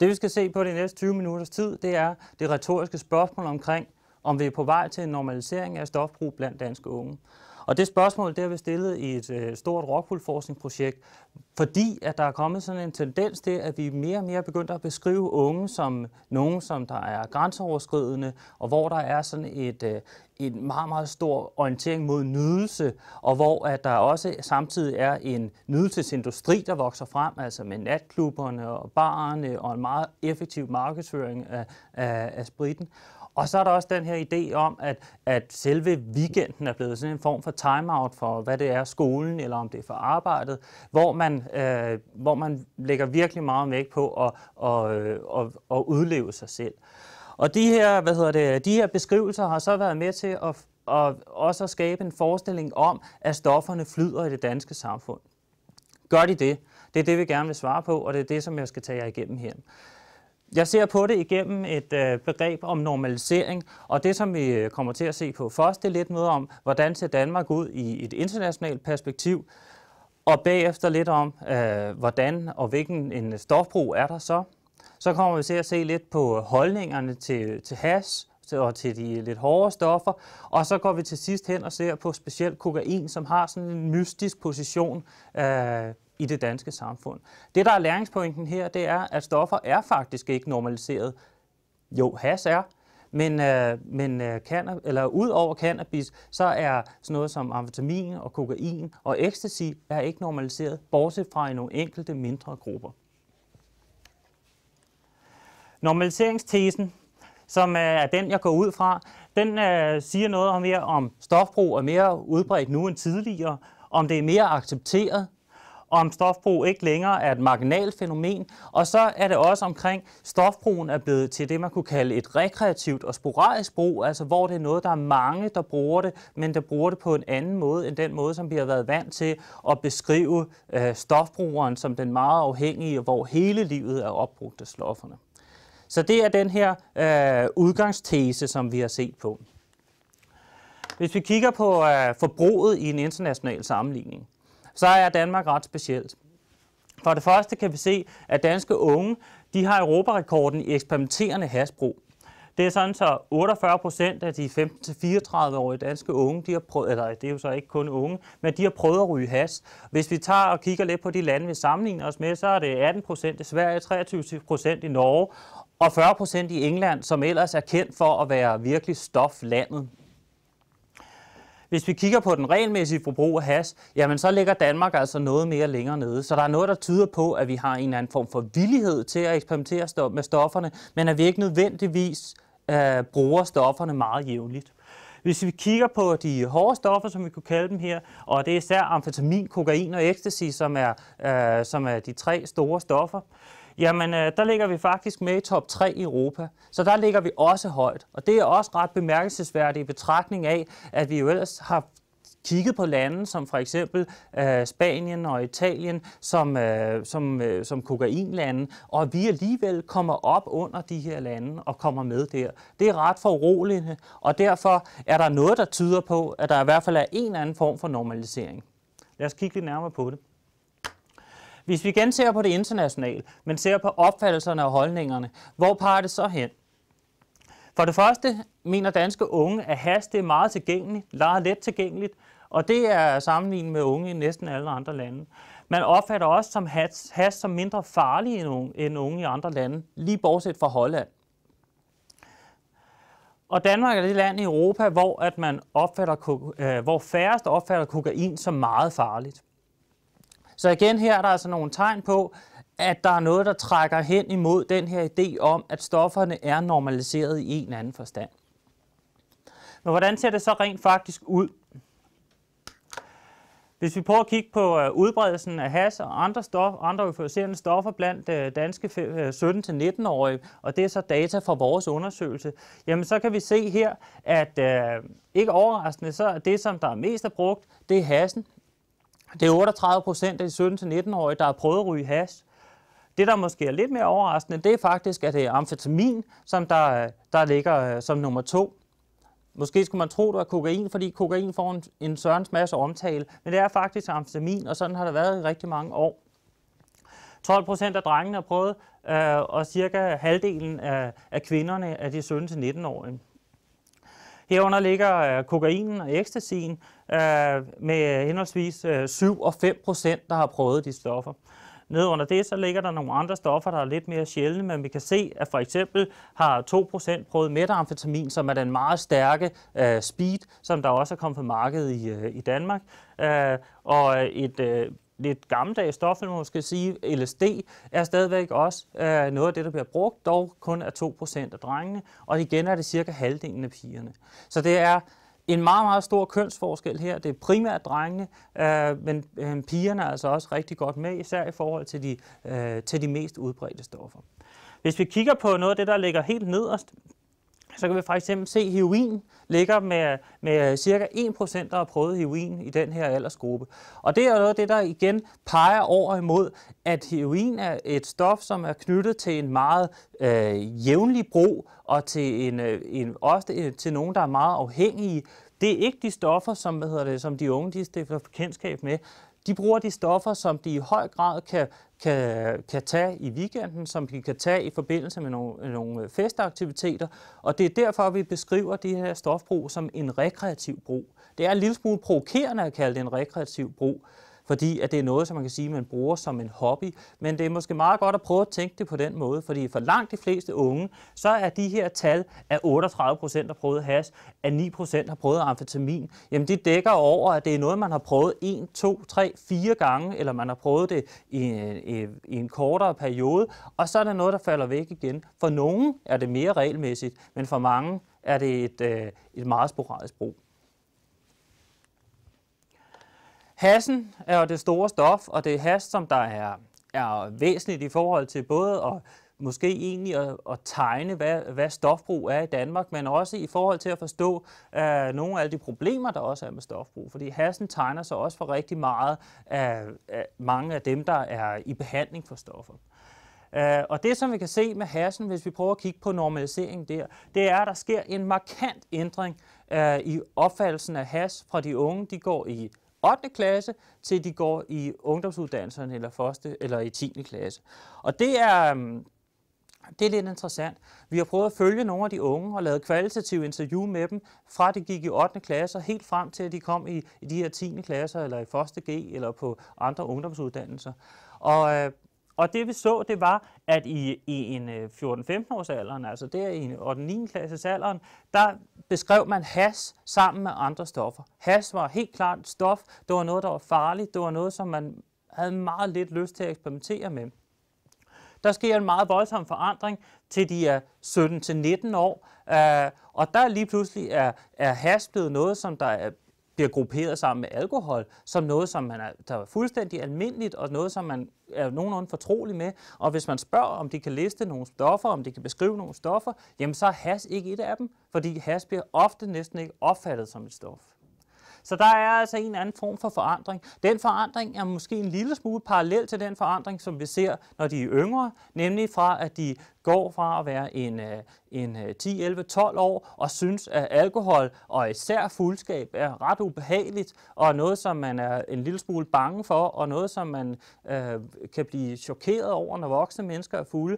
Det vi skal se på de næste 20 minutters tid, det er det retoriske spørgsmål omkring, om vi er på vej til en normalisering af stofbrug blandt danske unge. Og det spørgsmål, det har vi stillet i et øh, stort rockpool-forskningsprojekt, fordi at der er kommet sådan en tendens til, at vi mere og mere begynder at beskrive unge som nogen, som der er grænseoverskridende, og hvor der er sådan et, øh, en meget, meget stor orientering mod nydelse, og hvor at der også samtidig er en nydelsesindustri, der vokser frem, altså med natklubberne og barerne og en meget effektiv markedsføring af, af, af spritten. Og så er der også den her idé om, at, at selve weekenden er blevet sådan en form for timeout for, hvad det er, skolen, eller om det er for arbejdet, hvor man, øh, hvor man lægger virkelig meget vægt på at, at, øh, at, at udleve sig selv. Og de her, hvad hedder det, de her beskrivelser har så været med til at, at også at skabe en forestilling om, at stofferne flyder i det danske samfund. Gør de det? Det er det, vi gerne vil svare på, og det er det, som jeg skal tage jer igennem her. Jeg ser på det igennem et øh, begreb om normalisering, og det, som vi øh, kommer til at se på først, det er lidt noget om, hvordan ser Danmark ud i et internationalt perspektiv, og bagefter lidt om, øh, hvordan og hvilken en stofbrug er der så. Så kommer vi til at se lidt på holdningerne til, til has og til de lidt hårdere stoffer, og så går vi til sidst hen og ser på specielt kokain, som har sådan en mystisk position øh, i det danske samfund. Det, der er læringspointen her, det er, at stoffer er faktisk ikke normaliseret. Jo, has er, men, øh, men øh, canna, eller ud over cannabis, så er sådan noget som amfetamin og kokain og ecstasy er ikke normaliseret, bortset fra i nogle enkelte mindre grupper. Normaliseringstesen, som øh, er den, jeg går ud fra, den øh, siger noget om mere om stofbrug er mere udbredt nu end tidligere, om det er mere accepteret, om stofbrug ikke længere er et marginalt fænomen, og så er det også omkring, stofbrugen er blevet til det, man kunne kalde et rekreativt og sporadisk brug, altså hvor det er noget, der er mange, der bruger det, men der bruger det på en anden måde, end den måde, som vi har været vant til at beskrive øh, stofbrugeren som den meget afhængige, hvor hele livet er opbrugt af stofferne. Så det er den her øh, udgangstese, som vi har set på. Hvis vi kigger på øh, forbruget i en international sammenligning, så er Danmark ret specielt. For det første kan vi se, at danske unge de har europarekorden i eksperimenterende hasbrug. Det er sådan så 48 procent af de 15-34-årige danske unge, de har prøvet, eller det er jo så ikke kun unge, men de har prøvet at ryge has. Hvis vi tager og kigger lidt på de lande, vi sammenligner os med, så er det 18 procent i Sverige, 23 procent i Norge og 40 procent i England, som ellers er kendt for at være virkelig stoflandet. Hvis vi kigger på den regelmæssige forbrug af has, jamen så ligger Danmark altså noget mere længere nede. Så der er noget, der tyder på, at vi har en eller anden form for villighed til at eksperimentere med stofferne, men at vi ikke nødvendigvis øh, bruger stofferne meget jævnligt. Hvis vi kigger på de hårde stoffer, som vi kunne kalde dem her, og det er især amfetamin, kokain og ecstasy, som er, øh, som er de tre store stoffer, Jamen, øh, der ligger vi faktisk med i top 3 i Europa, så der ligger vi også højt. Og det er også ret bemærkelsesværdigt i betragtning af, at vi jo ellers har kigget på lande som for eksempel øh, Spanien og Italien som, øh, som, øh, som kokainlande, og vi alligevel kommer op under de her lande og kommer med der. Det er ret foruroligende, og derfor er der noget, der tyder på, at der i hvert fald er en eller anden form for normalisering. Lad os kigge lidt nærmere på det. Hvis vi igen ser på det internationale, men ser på opfattelserne og holdningerne, hvor peger det så hen? For det første mener danske unge, at has det er meget tilgængeligt, meget let tilgængeligt, og det er sammenlignet med unge i næsten alle andre lande. Man opfatter også som has, has som mindre farlig end unge, end unge i andre lande, lige bortset fra Holland. Og Danmark er det land i Europa, hvor, at man opfatter, øh, hvor færrest opfatter kokain som meget farligt. Så igen her er der altså nogle tegn på, at der er noget, der trækker hen imod den her idé om, at stofferne er normaliseret i en eller anden forstand. Men hvordan ser det så rent faktisk ud? Hvis vi prøver at kigge på øh, udbredelsen af has og andre, stof, andre euforiserende stoffer blandt øh, danske 17-19-årige, øh, og det er så data fra vores undersøgelse, jamen så kan vi se her, at øh, ikke overraskende, så er det, som der er mest er brugt, det er hassen. Det er 38 procent af de 17-19-årige, der har prøvet at ryge hash. Det, der måske er lidt mere overraskende, det er faktisk, at det er amfetamin, som der, der ligger øh, som nummer to. Måske skulle man tro, det var kokain, fordi kokain får en, en sørens masse omtale, men det er faktisk amfetamin, og sådan har det været i rigtig mange år. 12 procent af drengene har prøvet, øh, og cirka halvdelen af, af kvinderne er de 17-19-årige. Herunder ligger øh, kokainen og ecstasien øh, med henholdsvis øh, 7 og 5 procent, der har prøvet de stoffer. Nede under det, så ligger der nogle andre stoffer, der er lidt mere sjældne, men vi kan se, at for eksempel har 2% prøvet metamfetamin, som er den meget stærke uh, speed, som der også er kommet på markedet i, uh, i Danmark. Uh, og et uh, lidt gammeldags stof, man måske sige, LSD, er stadigvæk også øh, noget af det, der bliver brugt, dog kun af 2% af drengene, og igen er det cirka halvdelen af pigerne. Så det er en meget, meget stor kønsforskel her. Det er primært drengene, øh, men øh, pigerne er altså også rigtig godt med, især i forhold til de, øh, til de mest udbredte stoffer. Hvis vi kigger på noget af det, der ligger helt nederst, så kan vi for eksempel se, at heroin ligger med, med cirka 1%, der har prøvet heroin i den her aldersgruppe. Og det er noget af det, der igen peger over imod, at heroin er et stof, som er knyttet til en meget øh, jævnlig brug, og til en, øh, en, også øh, til nogen, der er meget afhængige. Det er ikke de stoffer, som, hvad hedder det, som de unge de stifter kendskab med. De bruger de stoffer, som de i høj grad kan, kan, kan tage i weekenden, som de kan tage i forbindelse med nogle, nogle festaktiviteter. Og det er derfor, vi beskriver de her stofbrug som en rekreativ brug. Det er en lille smule provokerende at kalde det en rekreativ brug, fordi at det er noget, som man kan sige, man bruger som en hobby. Men det er måske meget godt at prøve at tænke det på den måde, fordi for langt de fleste unge, så er de her tal af 38 procent har prøvet has, af 9 procent har prøvet amfetamin, jamen det dækker over, at det er noget, man har prøvet 1, 2, 3, 4 gange, eller man har prøvet det i, i, i en kortere periode, og så er der noget, der falder væk igen. For nogen er det mere regelmæssigt, men for mange er det et, øh, et meget sporadisk brug. Hassen er jo det store stof, og det er has, som der er, er væsentligt i forhold til både at måske egentlig at, at tegne, hvad, hvad stofbrug er i Danmark, men også i forhold til at forstå uh, nogle af alle de problemer, der også er med stofbrug. Fordi hassen tegner sig også for rigtig meget af, af mange af dem, der er i behandling for stoffer. Uh, og det, som vi kan se med hassen, hvis vi prøver at kigge på normalisering der, det er, at der sker en markant ændring uh, i opfattelsen af has fra de unge, de går i 8. klasse, til de går i ungdomsuddannelserne eller, første, eller i 10. klasse. Og det er, øhm, det er lidt interessant. Vi har prøvet at følge nogle af de unge og lavet kvalitative interview med dem, fra de gik i 8. klasse og helt frem til, at de kom i, i de her 10. klasser, eller i første G, eller på andre ungdomsuddannelser. Og øh, og det vi så, det var, at i, i en øh, 14-15 års alderen, altså der i en 8. 9. klasses alderen, der beskrev man has sammen med andre stoffer. Has var helt klart et stof, det var noget, der var farligt, det var noget, som man havde meget lidt lyst til at eksperimentere med. Der sker en meget voldsom forandring til de er 17-19 år, øh, og der lige pludselig er, er has blevet noget, som der er bliver grupperet sammen med alkohol, som noget, som man er, der er fuldstændig almindeligt, og noget, som man er nogenlunde fortrolig med. Og hvis man spørger, om de kan liste nogle stoffer, om de kan beskrive nogle stoffer, jamen så er has ikke et af dem, fordi has bliver ofte næsten ikke opfattet som et stof. Så der er altså en anden form for forandring. Den forandring er måske en lille smule parallel til den forandring, som vi ser, når de er yngre, nemlig fra at de går fra at være en, øh, en 10, 11, 12 år og synes, at alkohol og især fuldskab er ret ubehageligt og noget, som man er en lille smule bange for og noget, som man øh, kan blive chokeret over, når voksne mennesker er fulde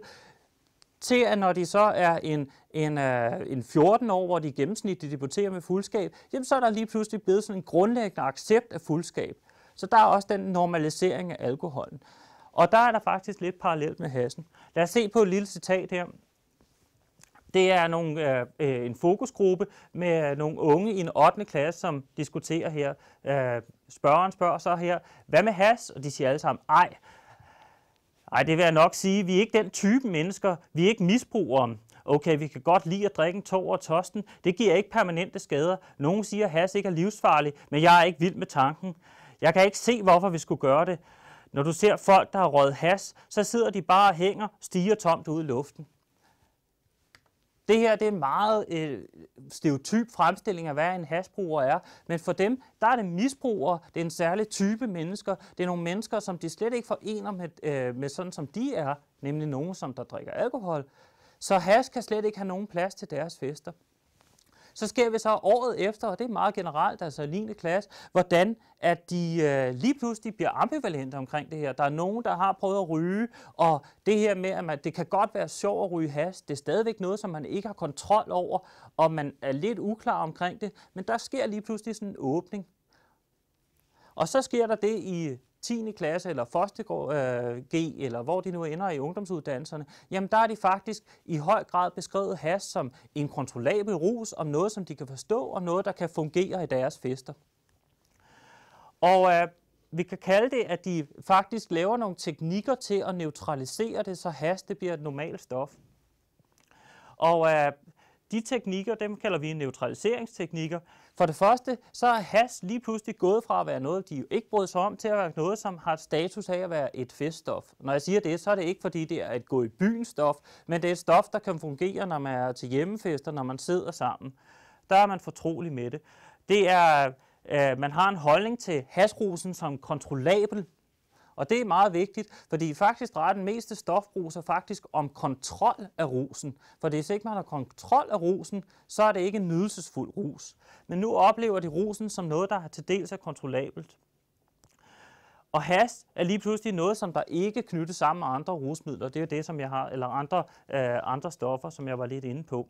til at når de så er en, en, øh, en 14 år, hvor de gennemsnitligt debuterer med fuldskab, jamen så er der lige pludselig blevet sådan en grundlæggende accept af fuldskab. Så der er også den normalisering af alkoholen. Og der er der faktisk lidt parallelt med hassen. Lad os se på et lille citat her. Det er nogle, øh, øh en fokusgruppe med nogle unge i en 8. klasse, som diskuterer her. Øh, spørgeren spørger så her, hvad med has? Og de siger alle sammen, ej. Ej, det vil jeg nok sige. Vi er ikke den type mennesker. Vi er ikke misbrugere. Okay, vi kan godt lide at drikke en tår og tosten. Det giver ikke permanente skader. Nogle siger, at has ikke er livsfarlig, men jeg er ikke vild med tanken. Jeg kan ikke se, hvorfor vi skulle gøre det. Når du ser folk, der har røget has, så sidder de bare og hænger, stiger tomt ud i luften. Det her det er en meget øh, stereotyp fremstilling af, hvad en hasbruger er. Men for dem, der er det misbrugere. Det er en særlig type mennesker. Det er nogle mennesker, som de slet ikke forener med, øh, med sådan, som de er. Nemlig nogen, som der drikker alkohol. Så has kan slet ikke have nogen plads til deres fester. Så sker vi så året efter, og det er meget generelt, altså 9. klasse, hvordan at de øh, lige pludselig bliver ambivalente omkring det her. Der er nogen, der har prøvet at ryge, og det her med, at man, det kan godt være sjovt at ryge has, det er stadigvæk noget, som man ikke har kontrol over, og man er lidt uklar omkring det, men der sker lige pludselig sådan en åbning. Og så sker der det i 10. klasse eller første øh, G, eller hvor de nu ender i ungdomsuddannelserne, jamen der er de faktisk i høj grad beskrevet has som en kontrollabel rus, om noget, som de kan forstå, og noget, der kan fungere i deres fester. Og øh, vi kan kalde det, at de faktisk laver nogle teknikker til at neutralisere det, så has det bliver et normalt stof. Og øh, de teknikker, dem kalder vi neutraliseringsteknikker. For det første, så er has lige pludselig gået fra at være noget, de jo ikke brød sig om, til at være noget, som har status af at være et feststof. Når jeg siger det, så er det ikke fordi, det er et gå i byen stof, men det er et stof, der kan fungere, når man er til hjemmefester, når man sidder sammen. Der er man fortrolig med det. Det er, øh, man har en holdning til hasrusen som kontrollabel og det er meget vigtigt, fordi faktisk drejer den meste stofbrug sig faktisk om kontrol af rusen. For hvis ikke man har kontrol af rusen, så er det ikke en nydelsesfuld rus. Men nu oplever de rusen som noget, der til dels er kontrollabelt. Og has er lige pludselig noget, som der ikke knyttes sammen med andre rusmidler. Det er det, som jeg har, eller andre, øh, andre stoffer, som jeg var lidt inde på.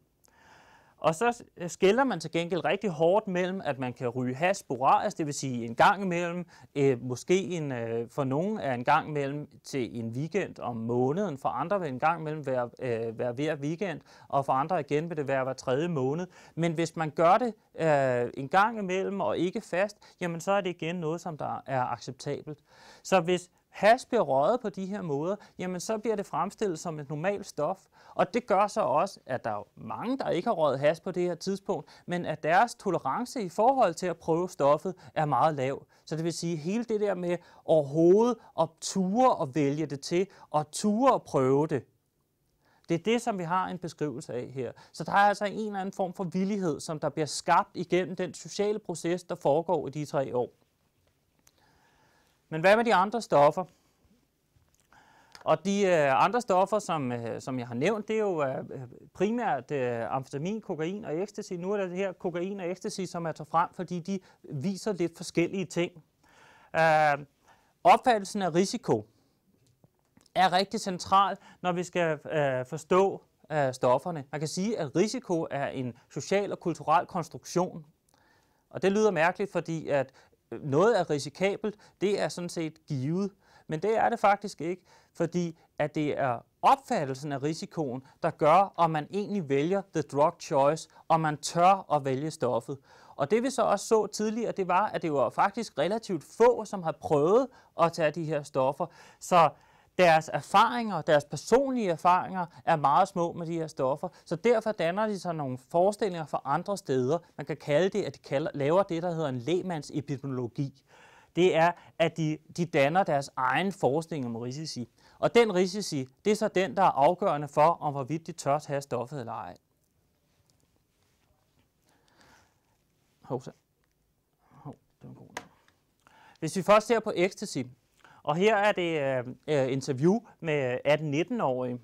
Og så skælder man til gengæld rigtig hårdt mellem, at man kan ryge has sporadisk, det vil sige en gang imellem, øh, måske en, øh, for nogen er en gang imellem til en weekend om måneden, for andre vil en gang imellem være, øh, være hver weekend, og for andre igen vil det være hver tredje måned. Men hvis man gør det øh, en gang imellem og ikke fast, jamen så er det igen noget, som der er acceptabelt. Så hvis hash bliver røget på de her måder, jamen så bliver det fremstillet som et normalt stof. Og det gør så også, at der er mange, der ikke har røget hash på det her tidspunkt, men at deres tolerance i forhold til at prøve stoffet er meget lav. Så det vil sige, hele det der med overhovedet at ture og vælge det til, og ture og prøve det, det er det, som vi har en beskrivelse af her. Så der er altså en eller anden form for villighed, som der bliver skabt igennem den sociale proces, der foregår i de tre år. Men hvad med de andre stoffer? Og de øh, andre stoffer, som, øh, som jeg har nævnt, det er jo øh, primært øh, amfetamin, kokain og ecstasy. Nu er det her kokain og ecstasy, som jeg tager frem, fordi de viser lidt forskellige ting. Øh, opfattelsen af risiko er rigtig central, når vi skal øh, forstå øh, stofferne. Man kan sige, at risiko er en social og kulturel konstruktion. Og det lyder mærkeligt, fordi at noget er risikabelt, det er sådan set givet. Men det er det faktisk ikke, fordi at det er opfattelsen af risikoen, der gør, om man egentlig vælger the drug choice, og man tør at vælge stoffet. Og det vi så også så tidligere, det var, at det var faktisk relativt få, som har prøvet at tage de her stoffer. Så deres erfaringer, deres personlige erfaringer er meget små med de her stoffer, så derfor danner de sig nogle forestillinger for andre steder. Man kan kalde det, at de kalder, laver det, der hedder en lægmandsepidemiologi. Det er, at de, de danner deres egen forestilling om risici. Og den risici, det er så den, der er afgørende for, om hvorvidt de tør have stoffet eller ej. Hov, så. Hov, det var god. Hvis vi først ser på ecstasy, og her er det øh, øh interview med øh, 18-19-årige.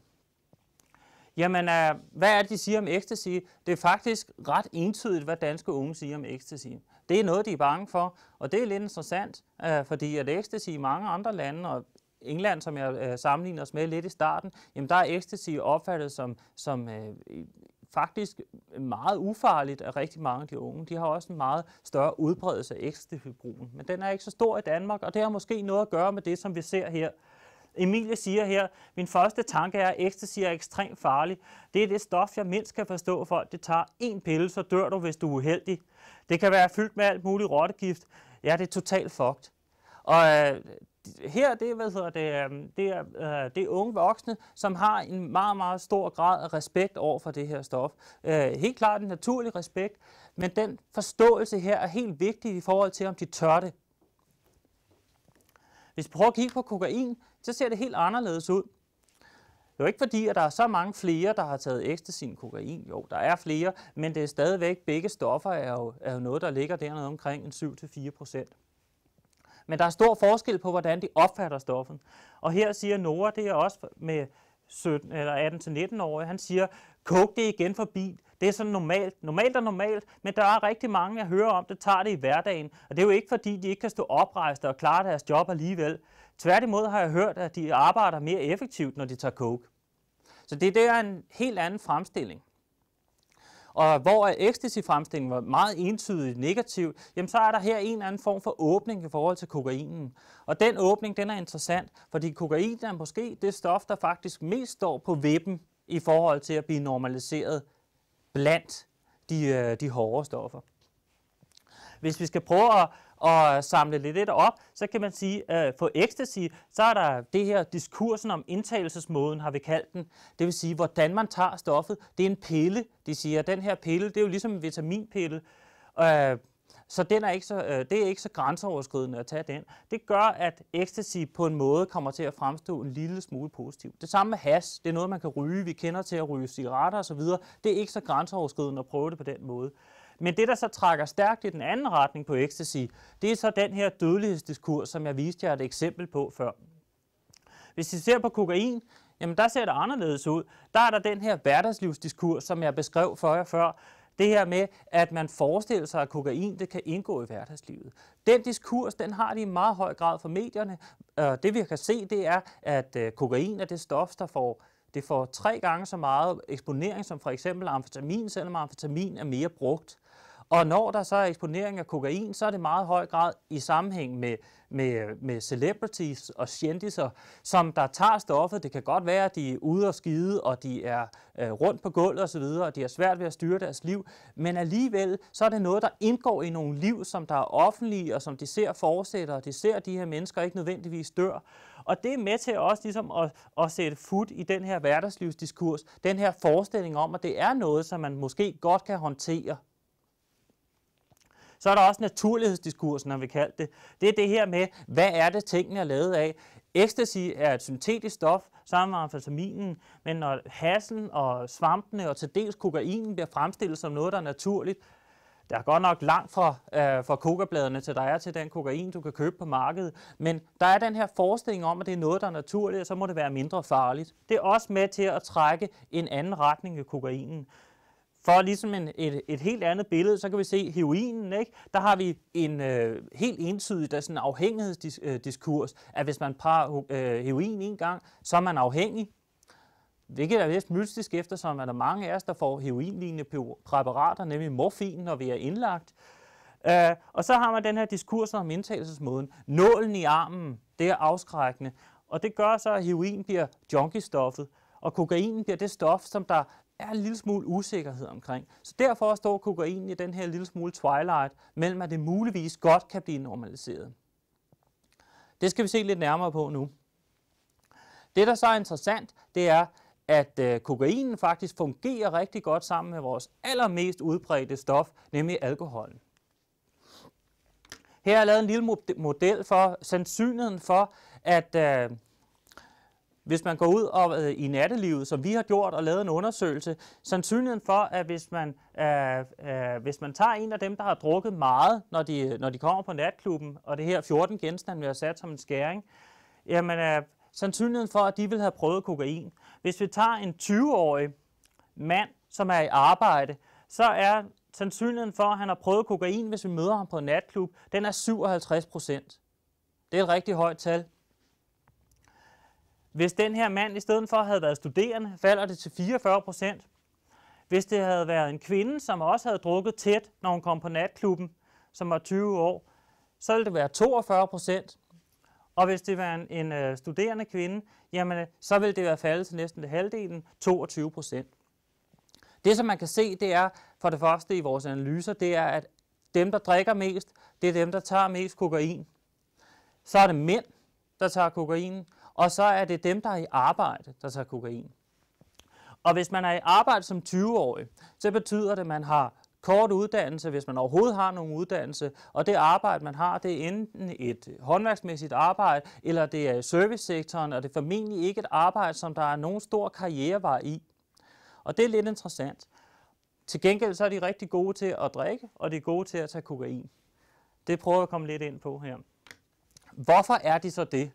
Jamen, øh, hvad er det, de siger om ecstasy? Det er faktisk ret entydigt, hvad danske unge siger om ecstasy. Det er noget, de er bange for, og det er lidt interessant, øh, fordi at ecstasy i mange andre lande, og England, som jeg øh, sammenligner os med lidt i starten, jamen der er ecstasy opfattet som, som øh, faktisk meget ufarligt af rigtig mange af de unge. De har også en meget større udbredelse af ecstasy-brugen. Men den er ikke så stor i Danmark, og det har måske noget at gøre med det, som vi ser her. Emilie siger her, min første tanke er, at ecstasy er ekstremt farlig. Det er det stof, jeg mindst kan forstå for. Det tager en pille, så dør du, hvis du er uheldig. Det kan være fyldt med alt muligt rottegift. Ja, det er totalt fucked. Og øh, her det, hvad hedder det, øhm, det, er, øh, det er unge voksne, som har en meget, meget stor grad af respekt over for det her stof. Øh, helt klart en naturlig respekt, men den forståelse her er helt vigtig i forhold til, om de tør det. Hvis vi prøver at kigge på kokain, så ser det helt anderledes ud. Det er jo ikke fordi, at der er så mange flere, der har taget ecstasy end kokain. Jo, der er flere, men det er stadigvæk, begge stoffer er jo, er jo noget, der ligger dernede omkring en 7-4 procent. Men der er stor forskel på, hvordan de opfatter stoffen. Og her siger Nora, det er også med 17, eller 18-19-årige, han siger, coke det igen forbi. Det er sådan normalt. Normalt er normalt, men der er rigtig mange, jeg hører om, det tager det i hverdagen. Og det er jo ikke, fordi de ikke kan stå oprejst og klare deres job alligevel. Tværtimod har jeg hørt, at de arbejder mere effektivt, når de tager coke. Så det, det er en helt anden fremstilling. Og hvor ecstasy-fremstillingen var meget entydigt negativ, jamen så er der her en eller anden form for åbning i forhold til kokainen. Og den åbning, den er interessant, fordi kokain er måske det stof, der faktisk mest står på vippen i forhold til at blive normaliseret blandt de, øh, de hårde stoffer. Hvis vi skal prøve at, og samle lidt op, så kan man sige, øh, at for ecstasy, så er der det her diskursen om indtagelsesmåden, har vi kaldt den. Det vil sige, hvordan man tager stoffet. Det er en pille. De siger, den her pille, det er jo ligesom en vitaminpille. Øh, så den er ikke så, øh, det er ikke så grænseoverskridende at tage den. Det gør, at ecstasy på en måde kommer til at fremstå en lille smule positivt. Det samme med has. Det er noget, man kan ryge. Vi kender til at ryge cigaretter osv. Det er ikke så grænseoverskridende at prøve det på den måde. Men det, der så trækker stærkt i den anden retning på ecstasy, det er så den her dødelighedsdiskurs, som jeg viste jer et eksempel på før. Hvis I ser på kokain, jamen der ser det anderledes ud. Der er der den her hverdagslivsdiskurs, som jeg beskrev for jer før. Det her med, at man forestiller sig, at kokain det kan indgå i hverdagslivet. Den diskurs, den har de i meget høj grad for medierne. Øh, det vi kan se, det er, at øh, kokain er det stof, der får det får tre gange så meget eksponering som for eksempel amfetamin, selvom amfetamin er mere brugt. Og når der så er eksponering af kokain, så er det meget høj grad i sammenhæng med, med, med celebrities og kendiser, som der tager stoffet. Det kan godt være, at de er ude og skide, og de er øh, rundt på gulvet osv., og de har svært ved at styre deres liv. Men alligevel, så er det noget, der indgår i nogle liv, som der er offentlige, og som de ser fortsætter, og de ser, at de her mennesker ikke nødvendigvis dør. Og det er med til også ligesom at, at sætte fod i den her hverdagslivsdiskurs, den her forestilling om, at det er noget, som man måske godt kan håndtere. Så er der også naturlighedsdiskursen, når vi kalder det. Det er det her med, hvad er det, tingene er lavet af? Ecstasy er et syntetisk stof sammen med amfetaminen, men når hassen og svampene og til dels kokainen bliver fremstillet som noget, der er naturligt, der er godt nok langt fra, øh, fra kokabladene til der er til den kokain, du kan købe på markedet. Men der er den her forestilling om, at det er noget, der er naturligt, og så må det være mindre farligt. Det er også med til at trække en anden retning i kokainen. For ligesom en, et, et helt andet billede, så kan vi se heroinen, ikke? der har vi en øh, helt entydig der sådan afhængighedsdiskurs, øh, at hvis man parer øh, heroin en gang, så er man afhængig. Hvilket er vist mystisk, eftersom at der er mange af os, der får heroinlignende præparater, nemlig morfin, når vi er indlagt. Uh, og så har man den her diskurs om indtagelsesmåden. Nålen i armen, det er afskrækkende. Og det gør så, at heroin bliver junkie-stoffet, og kokain bliver det stof, som der er en lille smule usikkerhed omkring. Så derfor står kokain i den her lille smule twilight, mellem at det muligvis godt kan blive normaliseret. Det skal vi se lidt nærmere på nu. Det, der så er interessant, det er, at øh, kokainen faktisk fungerer rigtig godt sammen med vores allermest udbredte stof, nemlig alkoholen. Her er jeg lavet en lille model for sandsynligheden for, at øh, hvis man går ud og, øh, i nattelivet, som vi har gjort og lavet en undersøgelse, sandsynligheden for, at hvis man, øh, øh, hvis man tager en af dem, der har drukket meget, når de, øh, når de kommer på natklubben, og det her 14 genstande, vi har sat som en skæring, jamen øh, sandsynligheden for, at de vil have prøvet kokain. Hvis vi tager en 20-årig mand, som er i arbejde, så er sandsynligheden for, at han har prøvet kokain, hvis vi møder ham på en natklub, den er 57 procent. Det er et rigtig højt tal. Hvis den her mand i stedet for havde været studerende, falder det til 44 procent. Hvis det havde været en kvinde, som også havde drukket tæt, når hun kom på natklubben, som var 20 år, så ville det være 42 procent. Og hvis det var en, en øh, studerende kvinde, jamen, så ville det være faldet til næsten det halvdelen, 22 procent. Det, som man kan se, det er for det første i vores analyser, det er, at dem, der drikker mest, det er dem, der tager mest kokain. Så er det mænd, der tager kokain, og så er det dem, der er i arbejde, der tager kokain. Og hvis man er i arbejde som 20-årig, så betyder det, at man har kort uddannelse, hvis man overhovedet har nogen uddannelse, og det arbejde, man har, det er enten et håndværksmæssigt arbejde, eller det er i servicesektoren, og det er formentlig ikke et arbejde, som der er nogen stor karrierevej i. Og det er lidt interessant. Til gengæld så er de rigtig gode til at drikke, og de er gode til at tage kokain. Det prøver jeg at komme lidt ind på her. Hvorfor er de så det?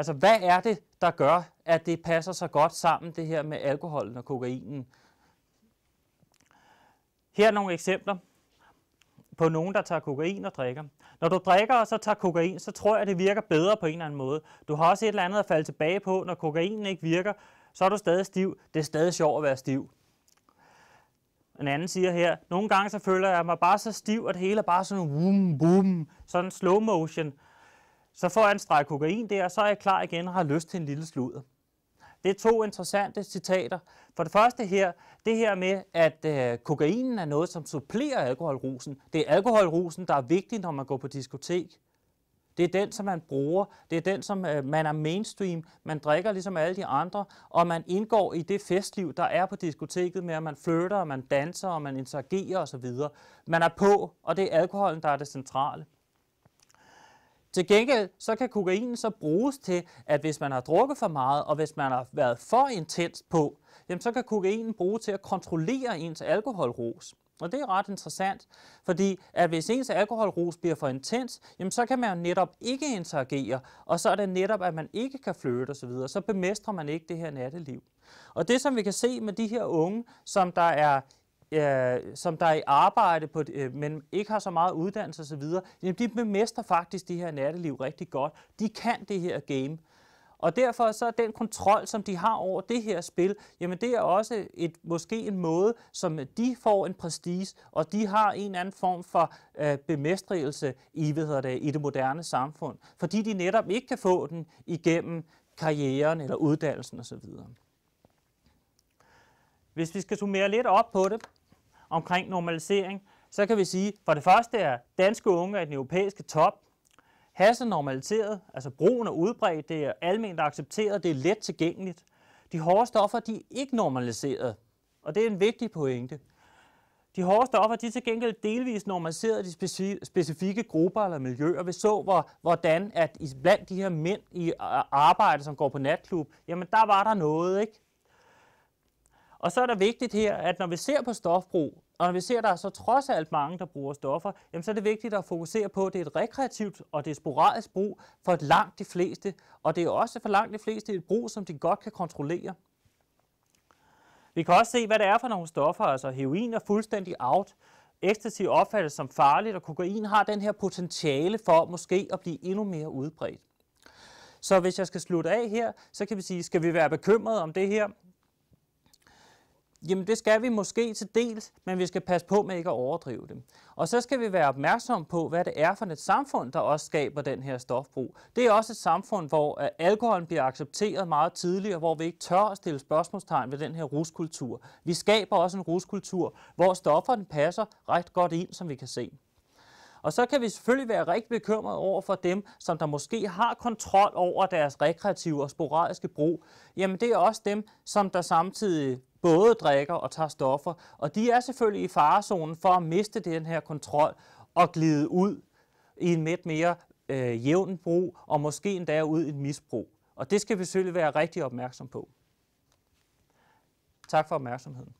Altså, hvad er det, der gør, at det passer så godt sammen, det her med alkoholen og kokainen? Her er nogle eksempler på nogen, der tager kokain og drikker. Når du drikker og så tager kokain, så tror jeg, at det virker bedre på en eller anden måde. Du har også et eller andet at falde tilbage på. Når kokainen ikke virker, så er du stadig stiv. Det er stadig sjovt at være stiv. En anden siger her, nogle gange så føler jeg mig bare så stiv, at det hele er bare sådan en boom, boom, sådan slow motion. Så får jeg en streg kokain der, og så er jeg klar igen og har lyst til en lille sludder. Det er to interessante citater. For det første her, det her med, at øh, kokainen er noget, som supplerer alkoholrusen. Det er alkoholrusen, der er vigtig, når man går på diskotek. Det er den, som man bruger. Det er den, som øh, man er mainstream. Man drikker ligesom alle de andre, og man indgår i det festliv, der er på diskoteket med, at man flytter, og man danser, og man interagerer osv. Man er på, og det er alkoholen, der er det centrale. Til gengæld så kan kokainen så bruges til, at hvis man har drukket for meget, og hvis man har været for intens på, jamen så kan kokainen bruges til at kontrollere ens alkoholros. Og det er ret interessant, fordi at hvis ens alkoholros bliver for intens, jamen så kan man jo netop ikke interagere, og så er det netop, at man ikke kan flytte osv., så, så bemestrer man ikke det her natteliv. Og det, som vi kan se med de her unge, som der er øh, som der er i arbejde, på, øh, men ikke har så meget uddannelse osv., jamen de bemester faktisk det her natteliv rigtig godt. De kan det her game. Og derfor så er den kontrol, som de har over det her spil, jamen det er også et, måske en måde, som de får en prestige, og de har en anden form for øh, bemestrelse i, hvad hedder det, i det moderne samfund, fordi de netop ikke kan få den igennem karrieren eller uddannelsen osv. Hvis vi skal summere lidt op på det, omkring normalisering, så kan vi sige, for det første er danske unge i den europæiske top. Hasse er normaliseret, altså brugen er udbredt, det er almindeligt accepteret, det er let tilgængeligt. De hårde stoffer, de er ikke normaliseret, og det er en vigtig pointe. De hårde stoffer de er til gengæld delvis normaliseret i de specifikke grupper eller miljøer. Vi så, hvor, hvordan at blandt de her mænd i arbejde, som går på natklub, jamen der var der noget, ikke? Og så er det vigtigt her, at når vi ser på stofbrug, og når vi ser, at der er så trods alt mange, der bruger stoffer, jamen så er det vigtigt at fokusere på, at det er et rekreativt og det er sporadisk brug for et langt de fleste. Og det er også for langt de fleste et brug, som de godt kan kontrollere. Vi kan også se, hvad det er for nogle stoffer. Altså heroin er fuldstændig out. Ecstasy opfattes som farligt, og kokain har den her potentiale for måske at blive endnu mere udbredt. Så hvis jeg skal slutte af her, så kan vi sige, skal vi være bekymrede om det her? Jamen det skal vi måske til dels, men vi skal passe på med ikke at overdrive det. Og så skal vi være opmærksom på, hvad det er for et samfund, der også skaber den her stofbrug. Det er også et samfund, hvor øh, alkoholen bliver accepteret meget tidligere, hvor vi ikke tør at stille spørgsmålstegn ved den her ruskultur. Vi skaber også en ruskultur, hvor stofferne passer ret godt ind, som vi kan se. Og så kan vi selvfølgelig være rigtig bekymrede over for dem, som der måske har kontrol over deres rekreative og sporadiske brug. Jamen det er også dem, som der samtidig både drikker og tager stoffer, og de er selvfølgelig i farezonen for at miste den her kontrol og glide ud i en lidt mere øh, jævn brug, og måske endda ud i et misbrug. Og det skal vi selvfølgelig være rigtig opmærksom på. Tak for opmærksomheden.